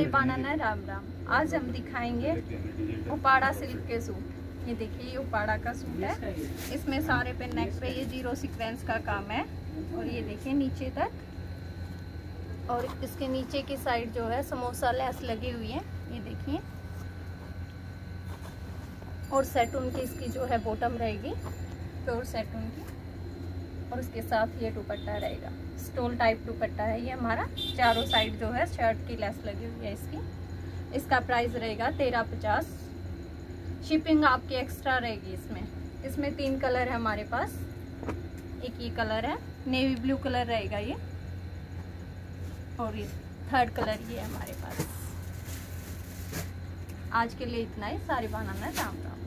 बनाना राम राम। आज हम दिखाएँगे उपाड़ा सिल्क के सूट। ये देखिए, ये उपाड़ा का सूट है। इसमें सारे पे नेक पे ये ज़ीरो सीक्वेंस का काम है। और ये देखिए, नीचे तक। और इसके नीचे की साइड जो है, समोसा लेस लगी हुई है। ये देखिए। और सेटून की इसकी जो है बॉटम रहेगी। प्योर सेटून की और उसके साथ ये दुपट्टा रहेगा। स्टोल टाइप दुपट्टा है। ये हमारा चारों साइड जो है शर्ट की लेस लगी हुई है इसकी। इसका प्राइस रहेगा तेरह पचास। शिपिंग आपकी एक्स्ट्रा रहेगी इसमें। इसमें तीन कलर है हमारे पास। एक ये कलर है। नेवी ब्लू कलर रहेगा ये। और ये थर्ड कलर ये है हमारे पास। आज के लिए इतना ही। सारी बनाना है राम राम